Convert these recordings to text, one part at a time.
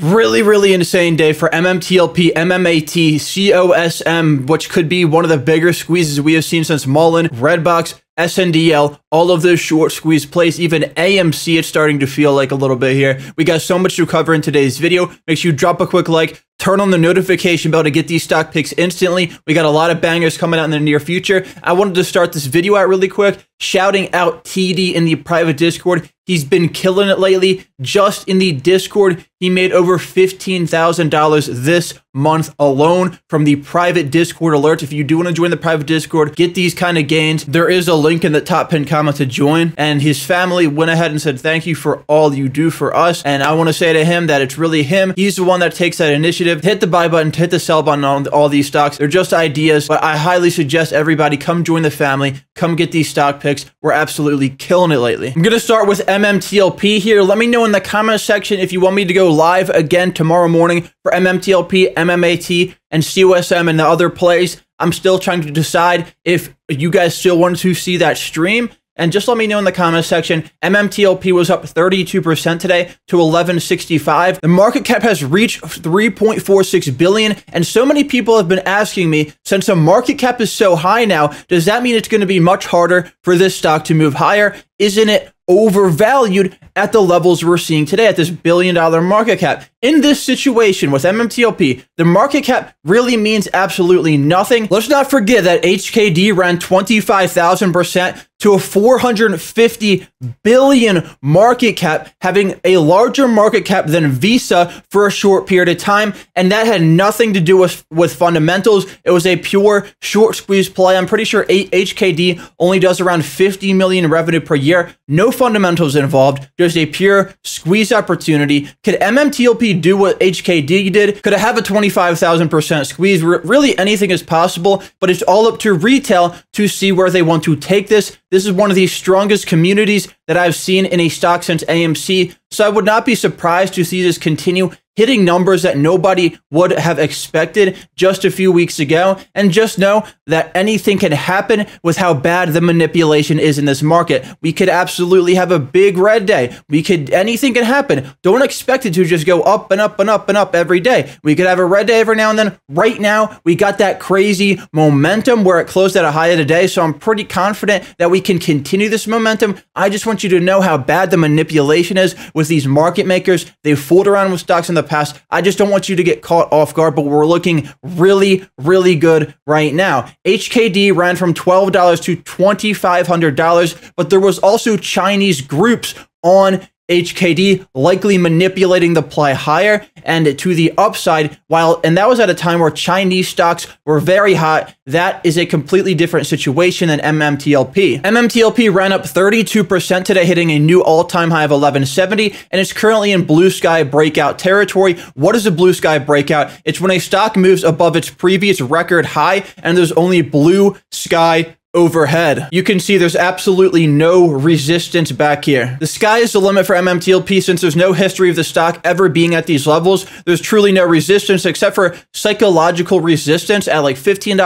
Really, really insane day for MMTLP, MMAT, COSM, which could be one of the bigger squeezes we have seen since Mullen, Redbox, SNDL, all of those short squeeze plays, even AMC, it's starting to feel like a little bit here. We got so much to cover in today's video. Make sure you drop a quick like, turn on the notification bell to get these stock picks instantly. We got a lot of bangers coming out in the near future. I wanted to start this video out really quick, shouting out TD in the private Discord. He's been killing it lately. Just in the Discord, he made over $15,000 this month alone from the private Discord alerts. If you do want to join the private Discord, get these kind of gains. There is a link in the top pinned comment to join. And his family went ahead and said, Thank you for all you do for us. And I want to say to him that it's really him. He's the one that takes that initiative. Hit the buy button, hit the sell button on all these stocks. They're just ideas, but I highly suggest everybody come join the family, come get these stock picks. We're absolutely killing it lately. I'm going to start with MMTLP here. Let me know in the comment section if you want me to go live again tomorrow morning for MMTLP, MMAT, and COSM and the other plays. I'm still trying to decide if you guys still want to see that stream. And just let me know in the comment section. MMTLP was up 32% today to 1165. The market cap has reached 3.46 billion. And so many people have been asking me, since the market cap is so high now, does that mean it's going to be much harder for this stock to move higher? Isn't it overvalued at the levels we're seeing today at this billion dollar market cap. In this situation with MMTLP, the market cap really means absolutely nothing. Let's not forget that HKD ran 25,000% to a 450 billion market cap, having a larger market cap than Visa for a short period of time. And that had nothing to do with, with fundamentals. It was a pure short squeeze play. I'm pretty sure HKD only does around 50 million revenue per year. No fundamentals involved, just a pure squeeze opportunity. Could MMTLP do what HKD did? Could it have a 25,000% squeeze? Really, anything is possible, but it's all up to retail to see where they want to take this. This is one of the strongest communities that I've seen in a stock since AMC. So I would not be surprised to see this continue hitting numbers that nobody would have expected just a few weeks ago. And just know that anything can happen with how bad the manipulation is in this market. We could absolutely have a big red day. We could, anything can happen. Don't expect it to just go up and up and up and up every day. We could have a red day every now and then. Right now, we got that crazy momentum where it closed at a high of the day. So I'm pretty confident that we can continue this momentum. I just want you to know how bad the manipulation is with these market makers. They've fooled around with stocks in the past. I just don't want you to get caught off guard, but we're looking really, really good right now. HKD ran from $12 to $2,500, but there was also Chinese groups on HKD likely manipulating the play higher and to the upside while and that was at a time where Chinese stocks were very hot that is a completely different situation than MMTLP. MMTLP ran up 32% today hitting a new all-time high of 1170 and it's currently in blue sky breakout territory. What is a blue sky breakout? It's when a stock moves above its previous record high and there's only blue sky overhead. You can see there's absolutely no resistance back here. The sky is the limit for MMTLP since there's no history of the stock ever being at these levels. There's truly no resistance except for psychological resistance at like $15,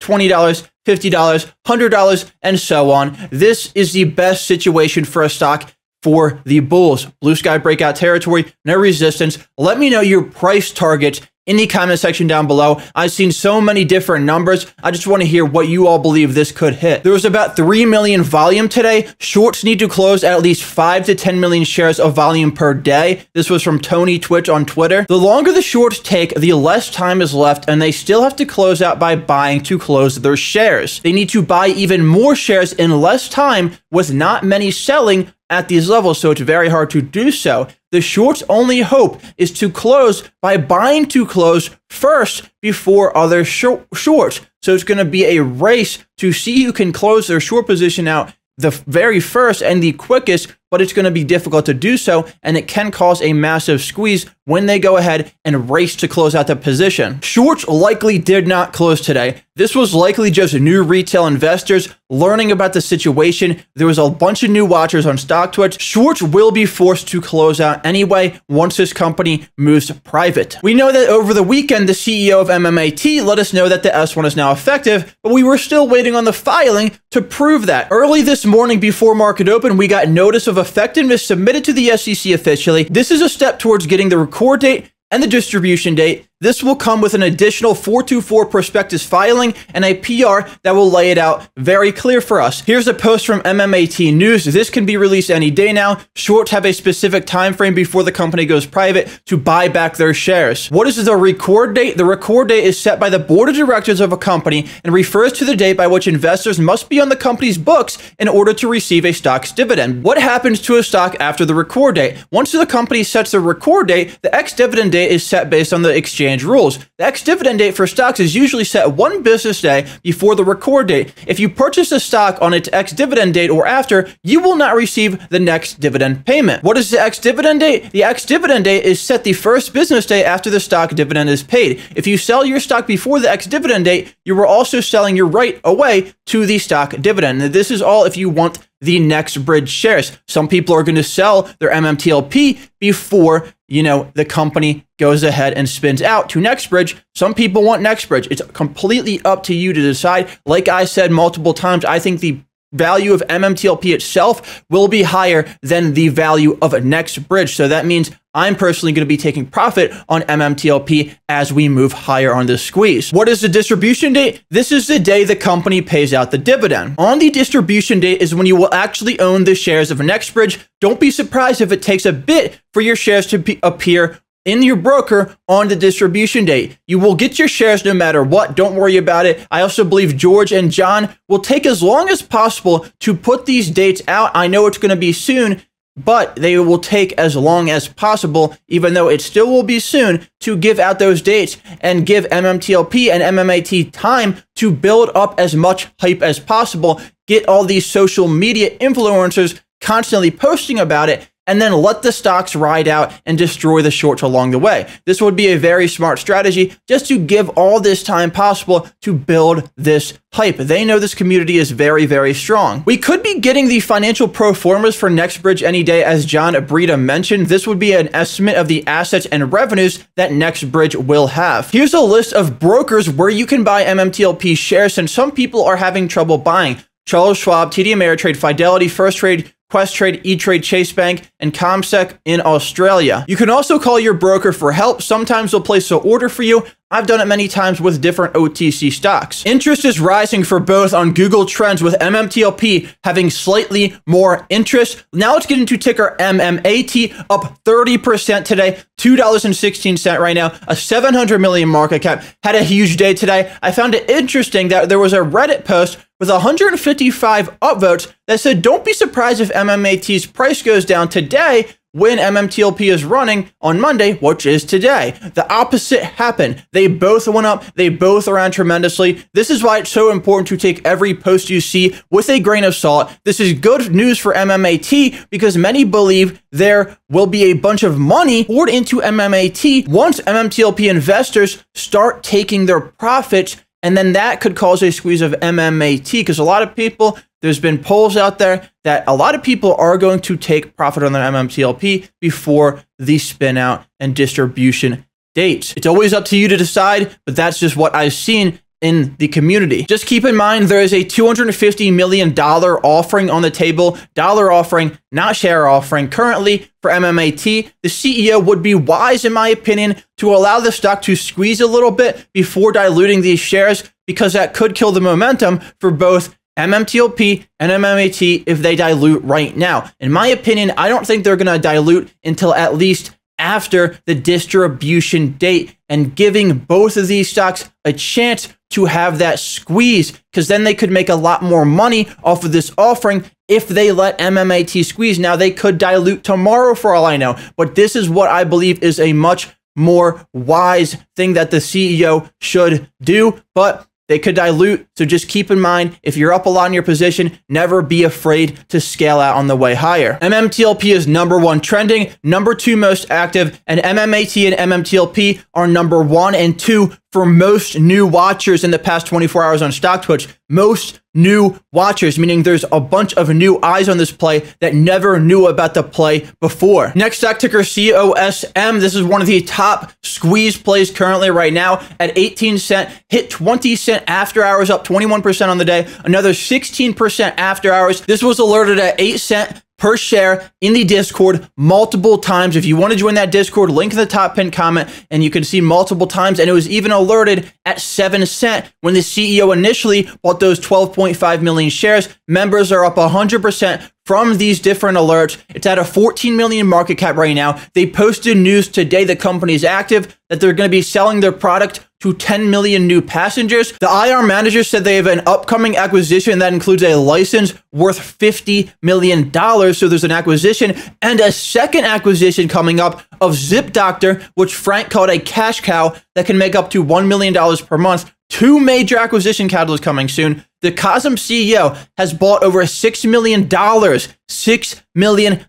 $20, $50, $100, and so on. This is the best situation for a stock for the bulls. Blue sky breakout territory, no resistance. Let me know your price targets in the comment section down below. I've seen so many different numbers. I just want to hear what you all believe this could hit. There was about 3 million volume today. Shorts need to close at least 5 to 10 million shares of volume per day. This was from Tony Twitch on Twitter. The longer the shorts take, the less time is left, and they still have to close out by buying to close their shares. They need to buy even more shares in less time with not many selling at these levels, so it's very hard to do so. The short's only hope is to close by buying to close first before other shorts. So it's going to be a race to see who can close their short position out the very first and the quickest, but it's going to be difficult to do so, and it can cause a massive squeeze when they go ahead and race to close out the position. Shorts likely did not close today. This was likely just new retail investors learning about the situation. There was a bunch of new watchers on StockTwits. Shorts will be forced to close out anyway once this company moves private. We know that over the weekend, the CEO of MMAT let us know that the S1 is now effective, but we were still waiting on the filing to prove that. Early this morning before market open, we got notice of effectiveness submitted to the SEC officially. This is a step towards getting the record date and the distribution date, this will come with an additional 424 prospectus filing and a PR that will lay it out very clear for us. Here's a post from MMAT News. This can be released any day now. Shorts have a specific time frame before the company goes private to buy back their shares. What is the record date? The record date is set by the board of directors of a company and refers to the date by which investors must be on the company's books in order to receive a stock's dividend. What happens to a stock after the record date? Once the company sets the record date, the ex-dividend date is set based on the exchange exchange rules. The ex-dividend date for stocks is usually set one business day before the record date. If you purchase a stock on its ex-dividend date or after, you will not receive the next dividend payment. What is the ex-dividend date? The ex-dividend date is set the first business day after the stock dividend is paid. If you sell your stock before the ex-dividend date, you are also selling your right away to the stock dividend. This is all if you want the NextBridge shares. Some people are going to sell their MMTLP before, you know, the company goes ahead and spins out to NextBridge. Some people want NextBridge. It's completely up to you to decide. Like I said multiple times, I think the value of MMTLP itself will be higher than the value of a next bridge. So that means I'm personally going to be taking profit on MMTLP as we move higher on this squeeze. What is the distribution date? This is the day the company pays out the dividend. On the distribution date is when you will actually own the shares of NextBridge. Don't be surprised if it takes a bit for your shares to appear in your broker on the distribution date. You will get your shares no matter what. Don't worry about it. I also believe George and John will take as long as possible to put these dates out. I know it's going to be soon, but they will take as long as possible, even though it still will be soon, to give out those dates and give MMTLP and MMAT time to build up as much hype as possible. Get all these social media influencers constantly posting about it and then let the stocks ride out and destroy the shorts along the way. This would be a very smart strategy just to give all this time possible to build this hype. They know this community is very, very strong. We could be getting the financial pro formas for NextBridge any day, as John Abrita mentioned. This would be an estimate of the assets and revenues that NextBridge will have. Here's a list of brokers where you can buy MMTLP shares since some people are having trouble buying. Charles Schwab, TD Ameritrade, Fidelity, Firstrade, Questrade, E-Trade, Chase Bank, and CommSec in Australia. You can also call your broker for help. Sometimes they'll place an order for you. I've done it many times with different OTC stocks. Interest is rising for both on Google Trends with MMTLP having slightly more interest. Now let's get into ticker MMAT up 30% today, $2.16 right now, a 700 million market cap. Had a huge day today. I found it interesting that there was a Reddit post with 155 upvotes that said, don't be surprised if MMAT's price goes down today when MMTLP is running on Monday, which is today. The opposite happened. They both went up. They both ran tremendously. This is why it's so important to take every post you see with a grain of salt. This is good news for MMAT because many believe there will be a bunch of money poured into MMAT once MMTLP investors start taking their profits and then that could cause a squeeze of MMAT because a lot of people, there's been polls out there that a lot of people are going to take profit on their MMTLP before the spin out and distribution dates. It's always up to you to decide, but that's just what I've seen in the community. Just keep in mind there is a $250 million offering on the table, dollar offering, not share offering. Currently for MMAT, the CEO would be wise, in my opinion, to allow the stock to squeeze a little bit before diluting these shares because that could kill the momentum for both MMTLP and MMAT if they dilute right now. In my opinion, I don't think they're going to dilute until at least after the distribution date and giving both of these stocks a chance to have that squeeze because then they could make a lot more money off of this offering if they let MMAT squeeze. Now they could dilute tomorrow for all I know, but this is what I believe is a much more wise thing that the CEO should do. But they could dilute. So just keep in mind, if you're up a lot in your position, never be afraid to scale out on the way higher. MMTLP is number one trending, number two most active, and MMAT and MMTLP are number one and two for most new watchers in the past 24 hours on StockTwits. Most new watchers, meaning there's a bunch of new eyes on this play that never knew about the play before. Next stock ticker COSM. This is one of the top squeeze plays currently right now at 18 cent. Hit 20 cent after hours up 21% on the day. Another 16% after hours. This was alerted at 8 cent per share in the Discord multiple times. If you want to join that Discord, link in the top pinned comment, and you can see multiple times. And it was even alerted at 7 cent when the CEO initially bought those 12.5 million shares. Members are up 100% from these different alerts. It's at a 14 million market cap right now. They posted news today the company is active, that they're going to be selling their product to 10 million new passengers. The IR manager said they have an upcoming acquisition that includes a license worth $50 million. So there's an acquisition and a second acquisition coming up of ZipDoctor, which Frank called a cash cow that can make up to $1 million per month. Two major acquisition catalysts coming soon. The Cosm CEO has bought over $6 million, $6 million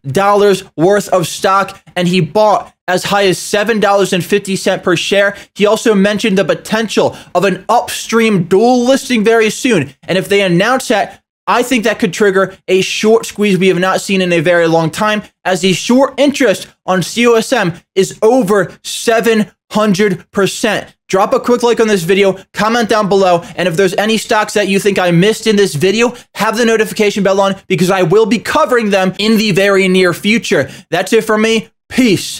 worth of stock, and he bought as high as $7.50 per share. He also mentioned the potential of an upstream dual listing very soon. And if they announce that, I think that could trigger a short squeeze we have not seen in a very long time, as the short interest on COSM is over 700%. Drop a quick like on this video, comment down below, and if there's any stocks that you think I missed in this video, have the notification bell on because I will be covering them in the very near future. That's it for me. Peace.